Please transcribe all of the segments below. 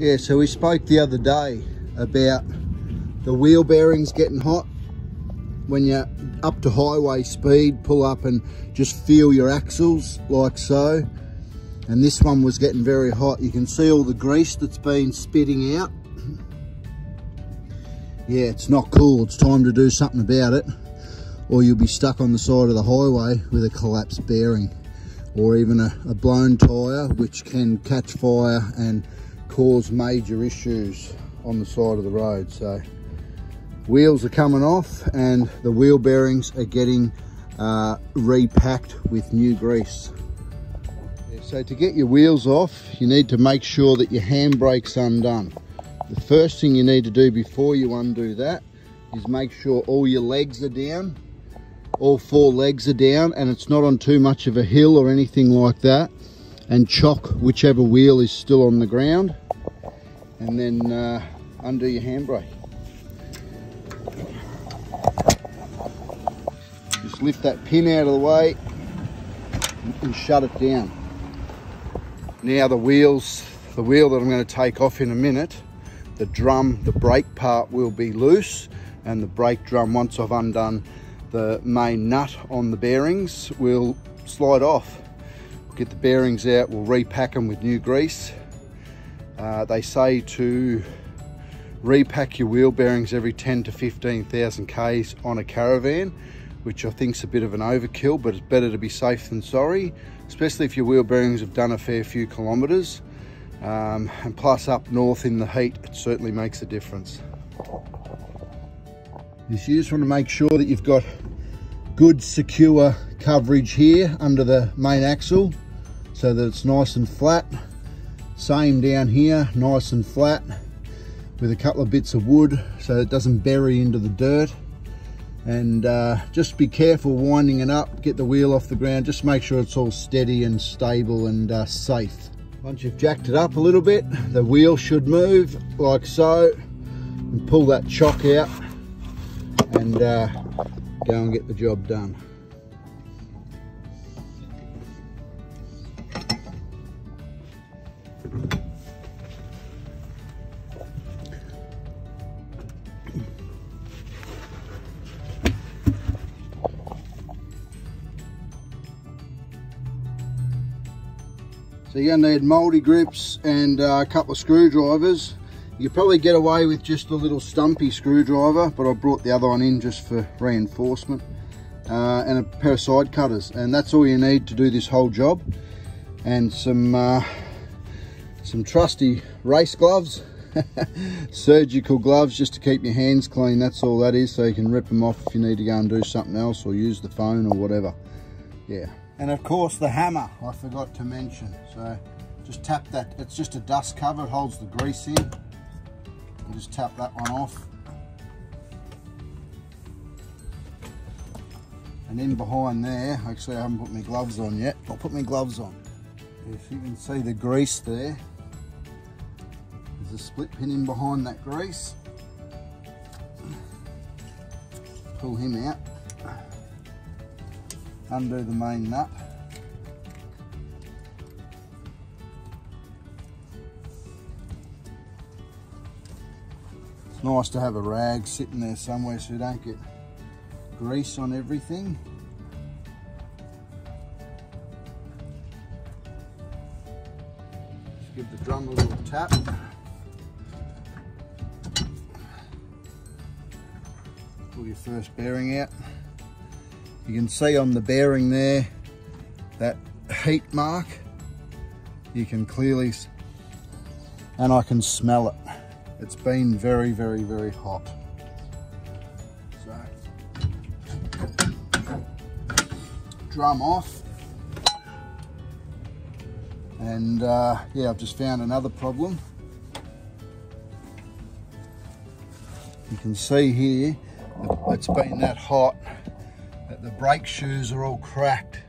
Yeah, so we spoke the other day about the wheel bearings getting hot. When you're up to highway speed, pull up and just feel your axles like so. And this one was getting very hot. You can see all the grease that's been spitting out. Yeah, it's not cool. It's time to do something about it or you'll be stuck on the side of the highway with a collapsed bearing or even a, a blown tyre which can catch fire and cause major issues on the side of the road. So wheels are coming off and the wheel bearings are getting uh, repacked with new grease. So to get your wheels off, you need to make sure that your handbrake's undone. The first thing you need to do before you undo that is make sure all your legs are down all four legs are down and it's not on too much of a hill or anything like that and chock whichever wheel is still on the ground and then uh, undo your handbrake just lift that pin out of the way and shut it down now the wheels the wheel that I'm going to take off in a minute the drum the brake part will be loose and the brake drum once I've undone the main nut on the bearings will slide off. Get the bearings out, we'll repack them with new grease. Uh, they say to repack your wheel bearings every 10 to 15,000 Ks on a caravan, which I think is a bit of an overkill, but it's better to be safe than sorry, especially if your wheel bearings have done a fair few kilometres. Um, and plus up north in the heat, it certainly makes a difference. You just want to make sure that you've got good secure coverage here under the main axle so that it's nice and flat. Same down here, nice and flat with a couple of bits of wood so it doesn't bury into the dirt. And uh, just be careful winding it up, get the wheel off the ground, just make sure it's all steady and stable and uh, safe. Once you've jacked it up a little bit, the wheel should move like so and pull that chock out and uh, go and get the job done. So you're to need multi grips and uh, a couple of screwdrivers you probably get away with just a little stumpy screwdriver, but I brought the other one in just for reinforcement. Uh, and a pair of side cutters. And that's all you need to do this whole job. And some, uh, some trusty race gloves. surgical gloves just to keep your hands clean that's all that is so you can rip them off if you need to go and do something else or use the phone or whatever yeah and of course the hammer I forgot to mention so just tap that it's just a dust cover it holds the grease in I'll just tap that one off. And in behind there, actually I haven't put my gloves on yet. I'll put my gloves on. If you can see the grease there, there's a split pin in behind that grease. Pull him out. Undo the main nut. It's nice to have a rag sitting there somewhere so you don't get grease on everything. Give the drum a little tap. Pull your first bearing out. You can see on the bearing there, that heat mark, you can clearly, and I can smell it. It's been very, very, very hot. So, drum off. And uh, yeah, I've just found another problem. You can see here, it's been that hot brake shoes are all cracked.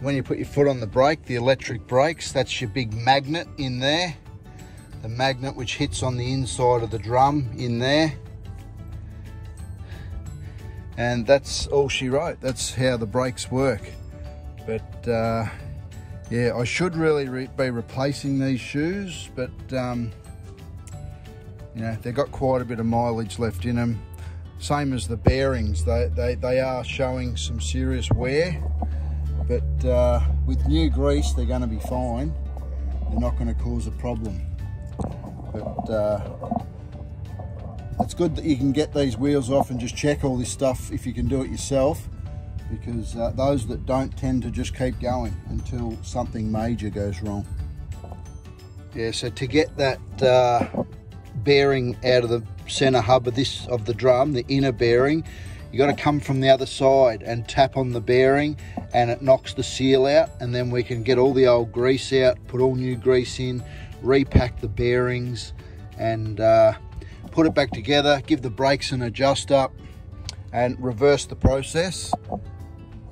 when you put your foot on the brake, the electric brakes, that's your big magnet in there. The magnet which hits on the inside of the drum in there. And that's all she wrote. That's how the brakes work. But uh, yeah, I should really re be replacing these shoes, but um, you know, they've got quite a bit of mileage left in them. Same as the bearings, they, they, they are showing some serious wear, but uh, with new grease, they're gonna be fine. They're not gonna cause a problem. But uh, it's good that you can get these wheels off and just check all this stuff if you can do it yourself because uh, those that don't tend to just keep going until something major goes wrong. Yeah, so to get that uh, bearing out of the center hub of this of the drum, the inner bearing, you got to come from the other side and tap on the bearing and it knocks the seal out and then we can get all the old grease out, put all new grease in, repack the bearings and uh, put it back together, give the brakes an adjust up and reverse the process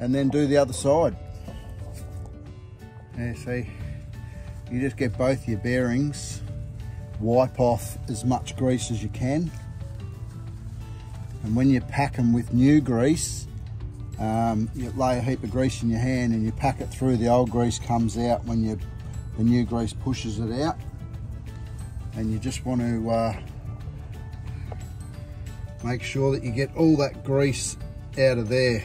and then do the other side. Yeah, see, you just get both your bearings, wipe off as much grease as you can. And when you pack them with new grease, um, you lay a heap of grease in your hand and you pack it through, the old grease comes out when you, the new grease pushes it out. And you just want to uh, make sure that you get all that grease out of there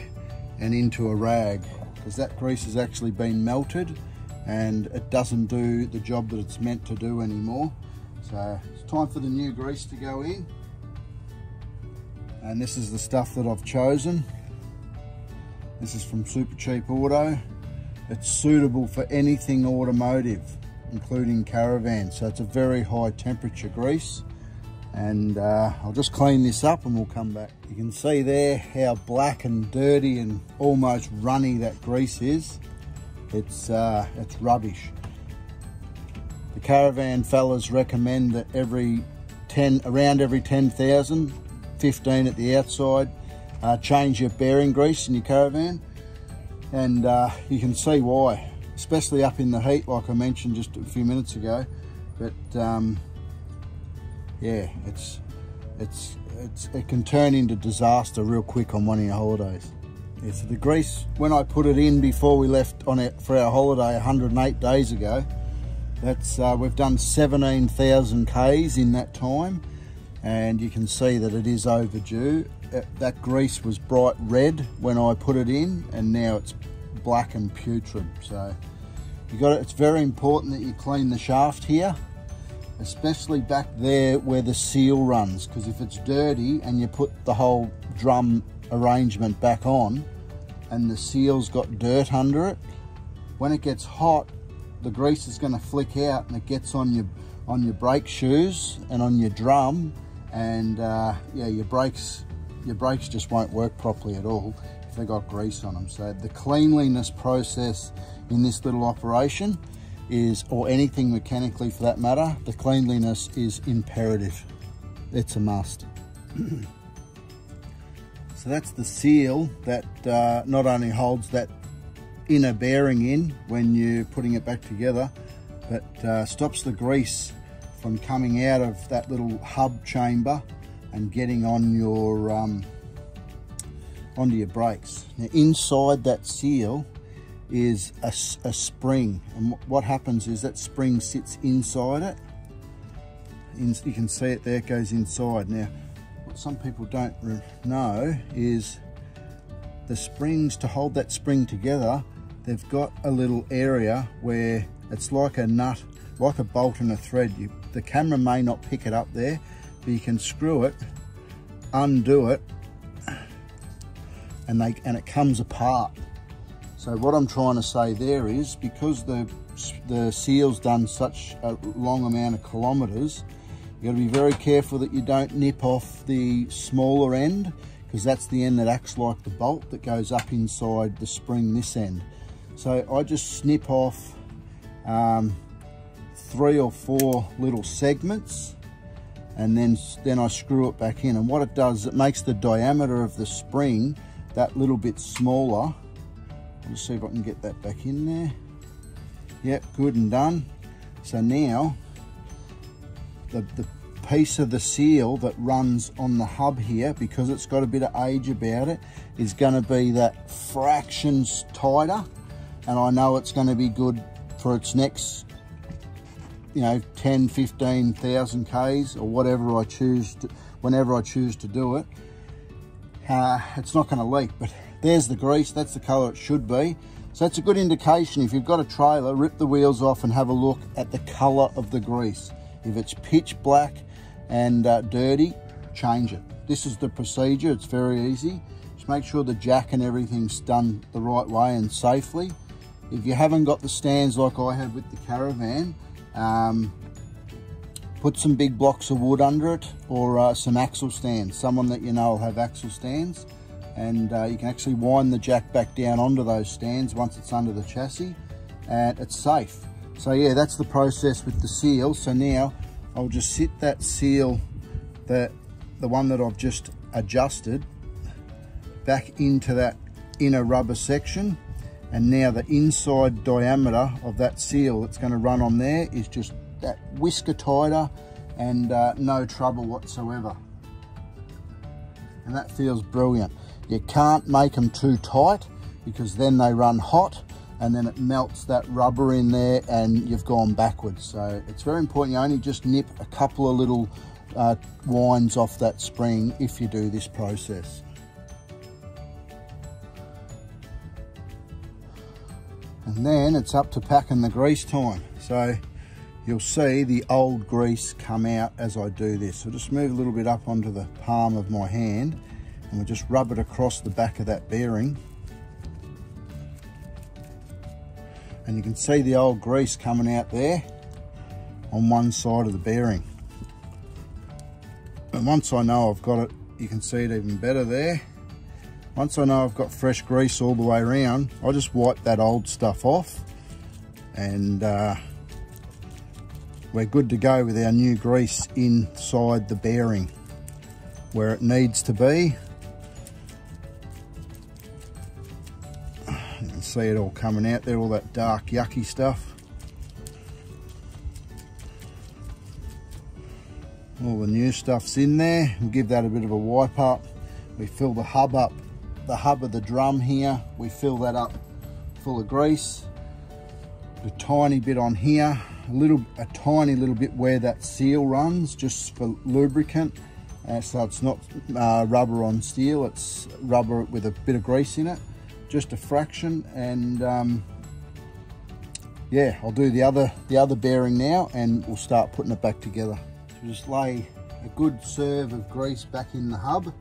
and into a rag because that grease has actually been melted and it doesn't do the job that it's meant to do anymore so it's time for the new grease to go in and this is the stuff that I've chosen this is from Super Cheap Auto it's suitable for anything automotive including caravan so it's a very high temperature grease and uh, I'll just clean this up and we'll come back. You can see there how black and dirty and almost runny that grease is. It's, uh, it's rubbish. Caravan fellas recommend that every 10, around every 10,000, 15 at the outside, uh, change your bearing grease in your caravan. And uh, you can see why, especially up in the heat, like I mentioned just a few minutes ago. But um, yeah, it's it's it's it can turn into disaster real quick on one of your holidays. Yeah, so the grease, when I put it in before we left on it for our holiday 108 days ago, that's uh, we've done 17,000 Ks in that time and you can see that it is overdue. That grease was bright red when I put it in and now it's black and putrid. So you got it, it's very important that you clean the shaft here especially back there where the seal runs because if it's dirty and you put the whole drum arrangement back on and the seal's got dirt under it when it gets hot the grease is going to flick out and it gets on your on your brake shoes and on your drum and uh, yeah your brakes your brakes just won't work properly at all if they got grease on them so the cleanliness process in this little operation is, or anything mechanically for that matter, the cleanliness is imperative. It's a must. so that's the seal that uh, not only holds that inner bearing in when you're putting it back together, but uh, stops the grease from coming out of that little hub chamber and getting on your um, onto your brakes. Now inside that seal is a, a spring and what happens is that spring sits inside it In, you can see it there it goes inside now what some people don't know is the springs to hold that spring together they've got a little area where it's like a nut like a bolt and a thread you, the camera may not pick it up there but you can screw it undo it and they and it comes apart so what I'm trying to say there is because the, the seal's done such a long amount of kilometres, you got to be very careful that you don't nip off the smaller end because that's the end that acts like the bolt that goes up inside the spring this end. So I just snip off um, three or four little segments and then, then I screw it back in. And what it does, it makes the diameter of the spring that little bit smaller Let's see if I can get that back in there. Yep, good and done. So now, the, the piece of the seal that runs on the hub here, because it's got a bit of age about it, is going to be that fractions tighter. And I know it's going to be good for its next, you know, 10, 15,000 Ks or whatever I choose, to, whenever I choose to do it, uh, it's not going to leak. But there's the grease, that's the colour it should be. So that's a good indication. If you've got a trailer, rip the wheels off and have a look at the colour of the grease. If it's pitch black and uh, dirty, change it. This is the procedure, it's very easy. Just make sure the jack and everything's done the right way and safely. If you haven't got the stands like I have with the caravan, um, put some big blocks of wood under it or uh, some axle stands. Someone that you know will have axle stands and uh, you can actually wind the jack back down onto those stands once it's under the chassis and it's safe. So yeah, that's the process with the seal. So now I'll just sit that seal, the, the one that I've just adjusted, back into that inner rubber section. And now the inside diameter of that seal that's gonna run on there is just that whisker tighter and uh, no trouble whatsoever. And that feels brilliant. You can't make them too tight because then they run hot and then it melts that rubber in there and you've gone backwards. So it's very important you only just nip a couple of little uh, winds off that spring if you do this process. And then it's up to packing the grease time. So you'll see the old grease come out as I do this. So just move a little bit up onto the palm of my hand and we'll just rub it across the back of that bearing and you can see the old grease coming out there on one side of the bearing. And once I know I've got it, you can see it even better there. Once I know I've got fresh grease all the way around, I'll just wipe that old stuff off and uh, we're good to go with our new grease inside the bearing where it needs to be You can see it all coming out there, all that dark yucky stuff. All the new stuff's in there. We'll give that a bit of a wipe up. We fill the hub up, the hub of the drum here, we fill that up full of grease. A tiny bit on here, a little, a tiny little bit where that seal runs, just for lubricant. Uh, so it's not uh, rubber on steel, it's rubber with a bit of grease in it. Just a fraction and um, yeah I'll do the other the other bearing now and we'll start putting it back together. So just lay a good serve of grease back in the hub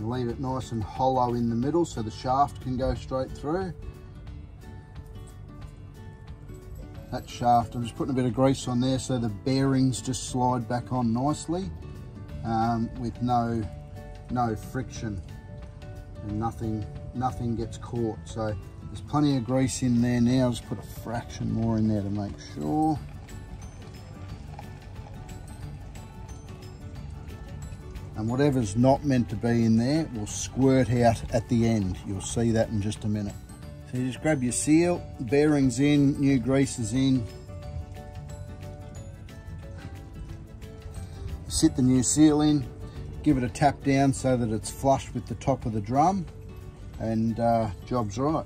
and leave it nice and hollow in the middle so the shaft can go straight through. That shaft I'm just putting a bit of grease on there so the bearings just slide back on nicely um, with no no friction and nothing nothing gets caught. So there's plenty of grease in there now. Just put a fraction more in there to make sure and whatever's not meant to be in there will squirt out at the end you'll see that in just a minute so you just grab your seal bearings in new grease is in sit the new seal in give it a tap down so that it's flush with the top of the drum and uh, job's right.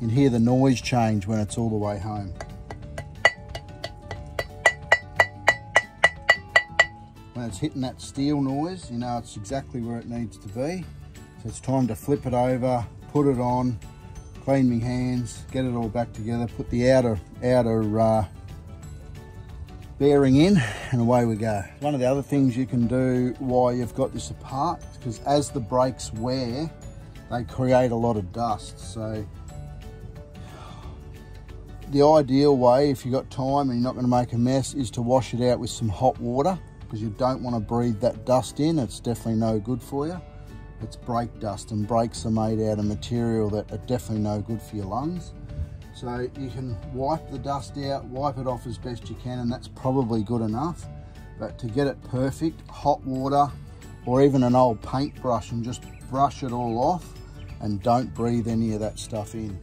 You can hear the noise change when it's all the way home. When it's hitting that steel noise, you know it's exactly where it needs to be. So it's time to flip it over, put it on, clean my hands, get it all back together, put the outer, outer uh, bearing in and away we go. One of the other things you can do while you've got this apart, because as the brakes wear, they create a lot of dust. So the ideal way, if you've got time and you're not gonna make a mess, is to wash it out with some hot water because you don't wanna breathe that dust in. It's definitely no good for you it's brake dust and brakes are made out of material that are definitely no good for your lungs. So you can wipe the dust out, wipe it off as best you can and that's probably good enough. But to get it perfect, hot water or even an old paintbrush and just brush it all off and don't breathe any of that stuff in.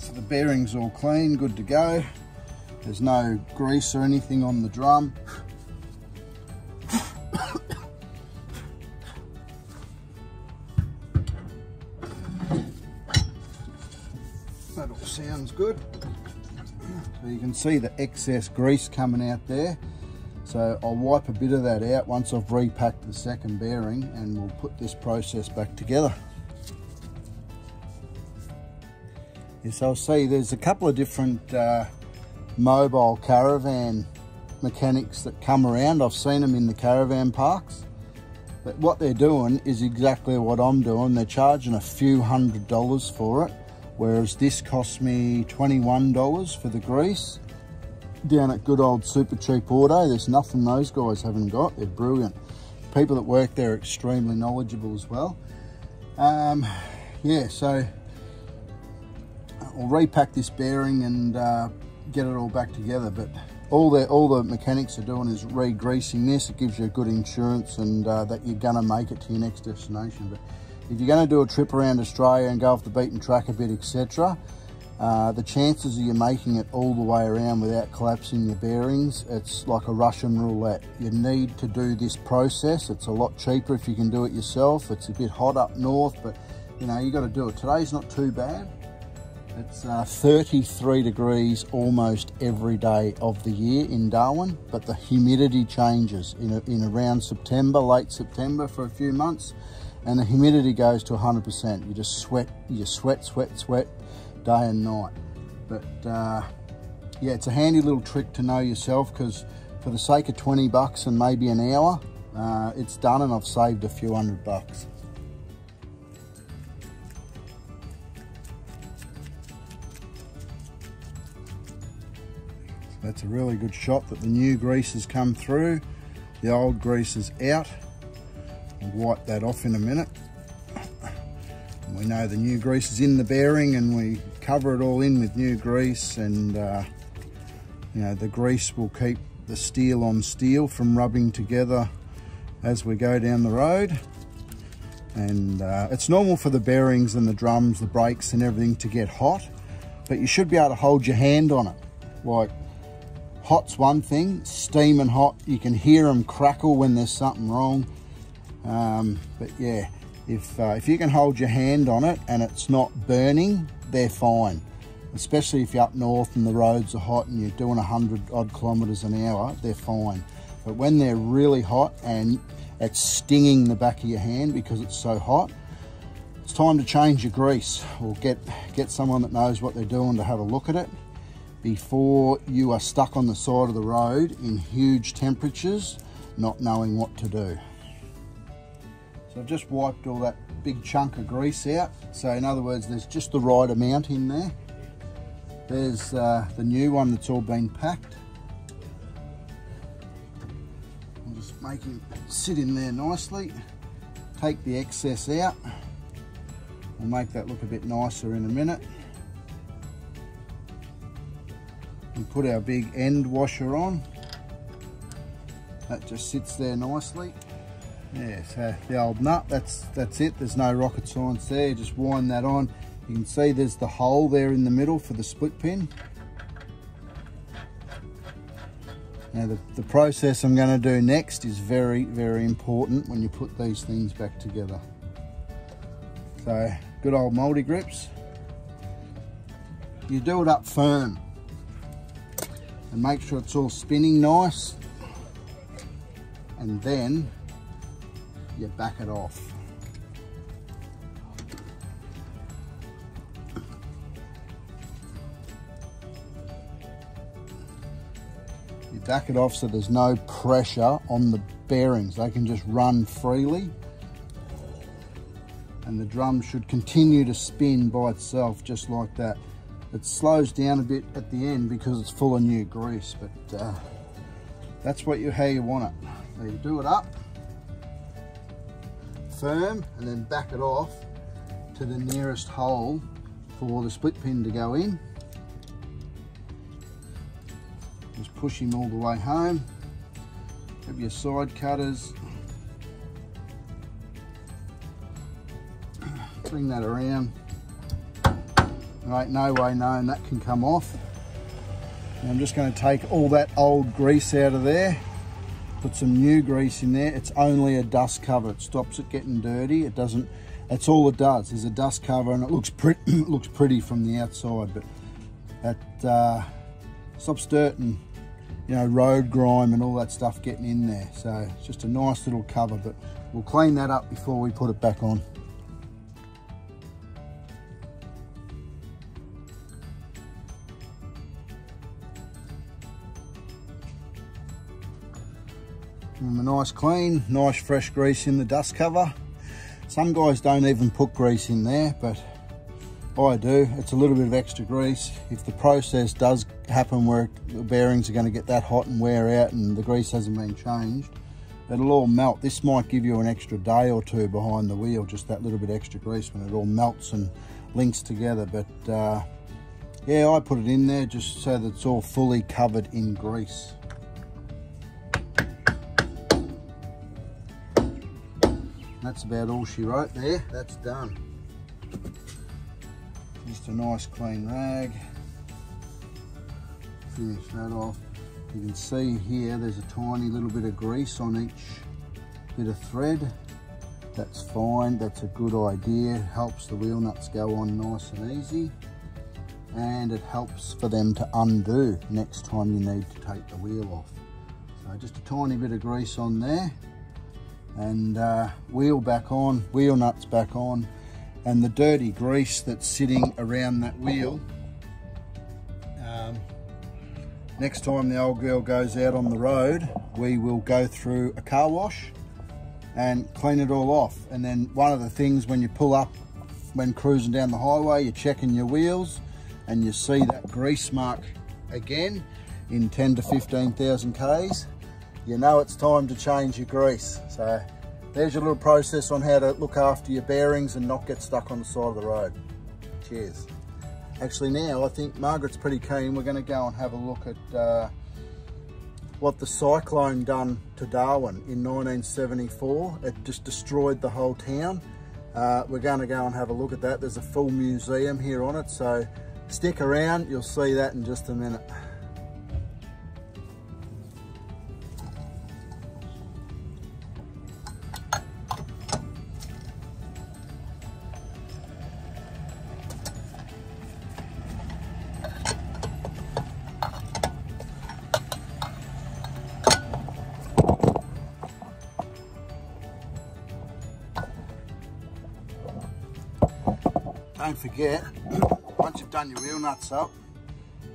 So the bearing's all clean, good to go. There's no grease or anything on the drum. that all sounds good. So you can see the excess grease coming out there. So I'll wipe a bit of that out once I've repacked the second bearing and we'll put this process back together. Yes, I'll see there's a couple of different uh, mobile caravan mechanics that come around. I've seen them in the caravan parks. But what they're doing is exactly what I'm doing. They're charging a few hundred dollars for it, whereas this cost me $21 for the grease down at good old Super Cheap Auto. There's nothing those guys haven't got. They're brilliant. People that work there are extremely knowledgeable as well. Um, yeah, so I'll repack this bearing and uh, get it all back together. But all the all the mechanics are doing is re-greasing this. It gives you a good insurance and uh, that you're gonna make it to your next destination. But if you're gonna do a trip around Australia and go off the beaten track a bit, etc., uh, the chances of you making it all the way around without collapsing your bearings, it's like a Russian roulette. You need to do this process. It's a lot cheaper if you can do it yourself. It's a bit hot up north, but you know, you got to do it. Today's not too bad. It's uh, 33 degrees almost every day of the year in Darwin, but the humidity changes in, a, in around September, late September for a few months, and the humidity goes to 100%. You just sweat, you sweat, sweat, sweat, day and night. But uh, yeah, it's a handy little trick to know yourself because for the sake of 20 bucks and maybe an hour, uh, it's done and I've saved a few hundred bucks. That's a really good shot that the new grease has come through. The old grease is out. I'll wipe that off in a minute. We know the new grease is in the bearing and we cover it all in with new grease and uh, you know the grease will keep the steel on steel from rubbing together as we go down the road and uh, it's normal for the bearings and the drums the brakes and everything to get hot but you should be able to hold your hand on it like hot's one thing steam and hot you can hear them crackle when there's something wrong um, but yeah if, uh, if you can hold your hand on it and it's not burning, they're fine. Especially if you're up north and the roads are hot and you're doing 100 odd kilometres an hour, they're fine. But when they're really hot and it's stinging the back of your hand because it's so hot, it's time to change your grease or get, get someone that knows what they're doing to have a look at it before you are stuck on the side of the road in huge temperatures, not knowing what to do. So I've just wiped all that big chunk of grease out. So in other words, there's just the right amount in there. There's uh, the new one that's all been packed. I'll just make him sit in there nicely. Take the excess out. We'll make that look a bit nicer in a minute. And put our big end washer on. That just sits there nicely. Yeah, so the old nut, that's that's it. There's no rocket science there. Just wind that on. You can see there's the hole there in the middle for the split pin. Now the, the process I'm going to do next is very, very important when you put these things back together. So, good old multi-grips. You do it up firm and make sure it's all spinning nice. And then you back it off. You back it off so there's no pressure on the bearings. They can just run freely and the drum should continue to spin by itself just like that. It slows down a bit at the end because it's full of new grease, but uh, that's what you how you want it. So you do it up firm and then back it off to the nearest hole for the split pin to go in. Just push him all the way home. Have your side cutters. Bring that around. Right, no way knowing that can come off. I'm just going to take all that old grease out of there, put some new grease in there. It's only a dust cover. It stops it getting dirty. It doesn't, that's all it does is a dust cover and it looks pretty, looks pretty from the outside, but that uh, stops dirt and you know, road grime and all that stuff getting in there. So it's just a nice little cover, but we'll clean that up before we put it back on. Give them a nice clean, nice fresh grease in the dust cover. Some guys don't even put grease in there, but I do. It's a little bit of extra grease. If the process does happen where the bearings are going to get that hot and wear out and the grease hasn't been changed, it'll all melt. This might give you an extra day or two behind the wheel, just that little bit extra grease when it all melts and links together. But uh, yeah, I put it in there just so that it's all fully covered in grease. That's about all she wrote there. That's done. Just a nice clean rag. Finish that off. You can see here there's a tiny little bit of grease on each bit of thread. That's fine, that's a good idea. Helps the wheel nuts go on nice and easy. And it helps for them to undo next time you need to take the wheel off. So just a tiny bit of grease on there and uh, wheel back on, wheel nuts back on, and the dirty grease that's sitting around that wheel. Um, next time the old girl goes out on the road, we will go through a car wash and clean it all off. And then one of the things when you pull up, when cruising down the highway, you're checking your wheels and you see that grease mark again in 10 to 15,000 Ks you know it's time to change your grease. So there's your little process on how to look after your bearings and not get stuck on the side of the road. Cheers. Actually now I think Margaret's pretty keen. We're gonna go and have a look at uh, what the cyclone done to Darwin in 1974. It just destroyed the whole town. Uh, we're going to go and have a look at that. There's a full museum here on it, so stick around. You'll see that in just a minute. Forget, once you've done your wheel nuts up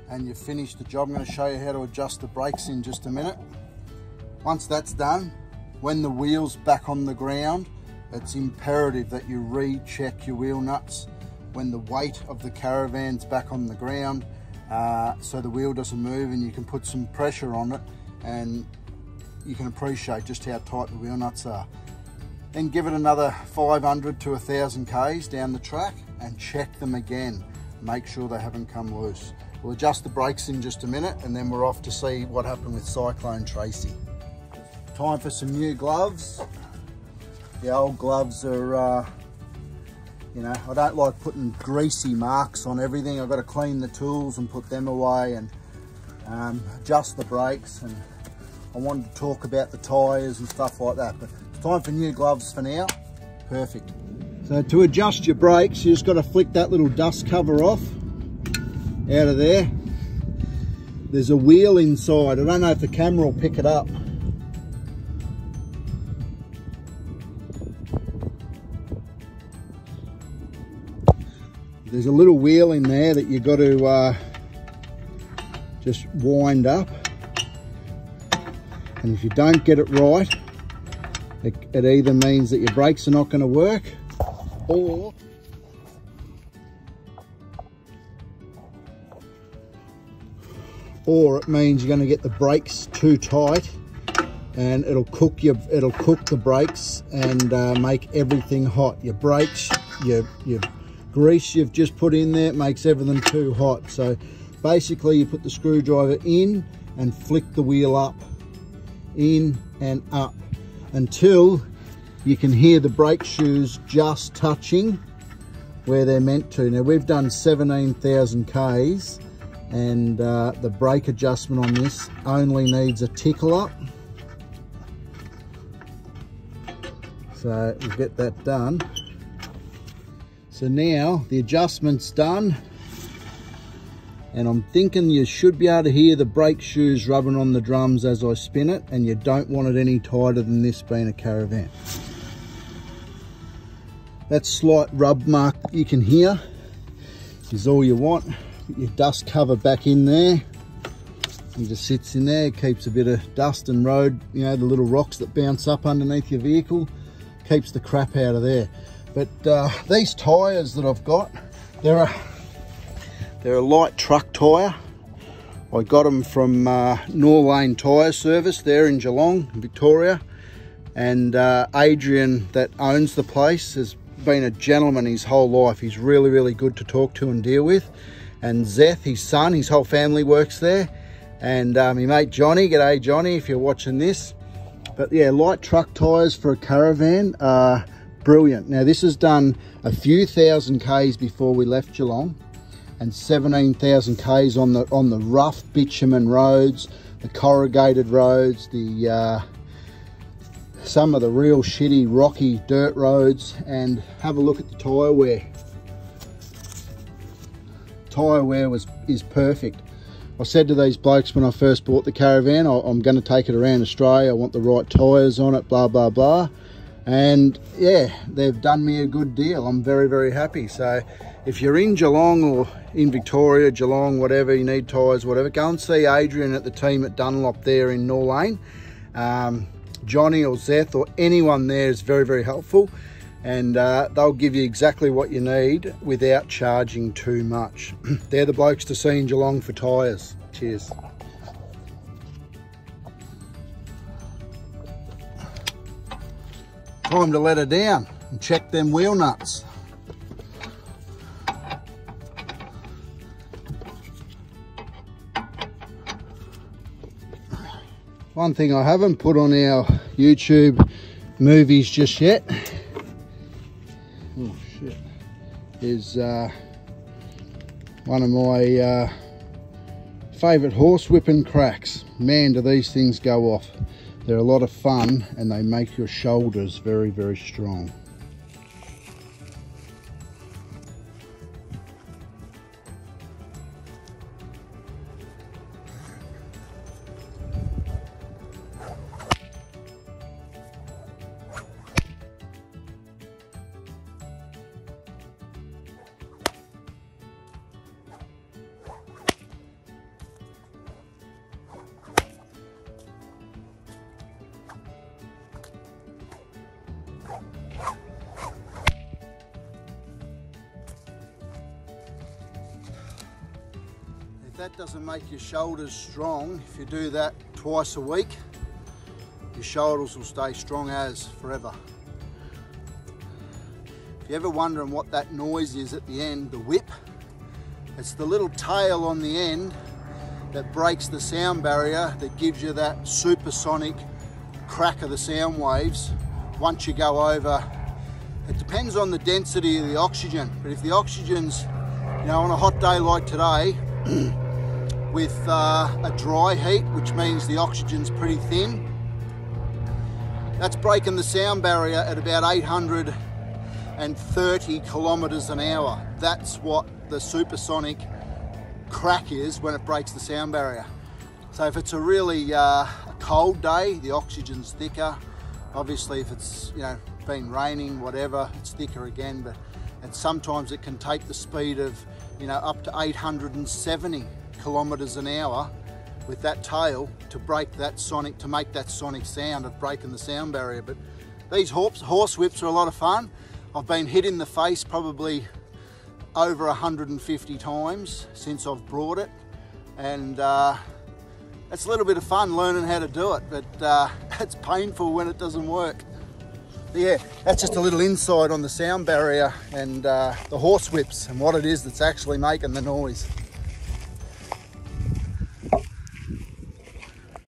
and you've finished the job, I'm going to show you how to adjust the brakes in just a minute. Once that's done, when the wheel's back on the ground, it's imperative that you recheck your wheel nuts when the weight of the caravan's back on the ground uh, so the wheel doesn't move and you can put some pressure on it and you can appreciate just how tight the wheel nuts are. Then give it another 500 to 1000 Ks down the track and check them again. Make sure they haven't come loose. We'll adjust the brakes in just a minute and then we're off to see what happened with Cyclone Tracy. Time for some new gloves. The old gloves are, uh, you know, I don't like putting greasy marks on everything. I've got to clean the tools and put them away and um, adjust the brakes. And I wanted to talk about the tyres and stuff like that. But it's time for new gloves for now. Perfect. So to adjust your brakes, you just got to flick that little dust cover off out of there. There's a wheel inside. I don't know if the camera will pick it up. There's a little wheel in there that you've got to uh, just wind up. And if you don't get it right, it, it either means that your brakes are not going to work or or it means you're going to get the brakes too tight and it'll cook your it'll cook the brakes and uh, make everything hot. Your brakes your your grease you've just put in there makes everything too hot. So basically you put the screwdriver in and flick the wheel up in and up until you can hear the brake shoes just touching where they're meant to. Now we've done 17,000 Ks and uh, the brake adjustment on this only needs a tickle up so we'll get that done so now the adjustment's done and I'm thinking you should be able to hear the brake shoes rubbing on the drums as I spin it and you don't want it any tighter than this being a caravan. That slight rub mark you can hear is all you want. Put your dust cover back in there. It just sits in there, keeps a bit of dust and road, you know, the little rocks that bounce up underneath your vehicle, keeps the crap out of there. But uh, these tyres that I've got, they're a they're a light truck tyre. I got them from uh, Norlane Tyre Service there in Geelong, Victoria. And uh, Adrian that owns the place has been a gentleman his whole life. He's really, really good to talk to and deal with. And Zeth, his son, his whole family works there. And um, my mate Johnny, g'day Johnny if you're watching this. But yeah, light truck tyres for a caravan are brilliant. Now this has done a few thousand Ks before we left Geelong and 17,000 k's on the on the rough bitumen roads, the corrugated roads, the uh, some of the real shitty rocky dirt roads, and have a look at the tyre wear. Tyre wear was is perfect. I said to these blokes when I first bought the caravan, I'm going to take it around Australia. I want the right tyres on it, blah blah blah and yeah they've done me a good deal i'm very very happy so if you're in geelong or in victoria geelong whatever you need tyres whatever go and see adrian at the team at dunlop there in norlane um, johnny or zeth or anyone there is very very helpful. And uh, they'll give you exactly what you need without charging too much. They're the blokes to see in geelong for tyres. Cheers. Time to let her down and check them wheel nuts. One thing I haven't put on our YouTube movies just yet oh shit, is uh, one of my uh, favourite horse whipping cracks. Man, do these things go off. They're a lot of fun and they make your shoulders very, very strong. Doesn't make your shoulders strong, if you do that twice a week, your shoulders will stay strong as forever. If you're ever wondering what that noise is at the end, the whip, it's the little tail on the end that breaks the sound barrier that gives you that supersonic crack of the sound waves once you go over. It depends on the density of the oxygen, but if the oxygen's, you know, on a hot day like today, with uh, a dry heat, which means the oxygen's pretty thin. That's breaking the sound barrier at about 830 kilometers an hour. That's what the supersonic crack is when it breaks the sound barrier. So if it's a really uh, cold day, the oxygen's thicker. Obviously, if it's you know been raining, whatever, it's thicker again. But and sometimes it can take the speed of you know up to 870 kilometers an hour with that tail to break that sonic, to make that sonic sound of breaking the sound barrier. But these horse, horse whips are a lot of fun. I've been hit in the face probably over 150 times since I've brought it. And uh, it's a little bit of fun learning how to do it, but uh, it's painful when it doesn't work. But yeah, that's just a little insight on the sound barrier and uh, the horse whips and what it is that's actually making the noise.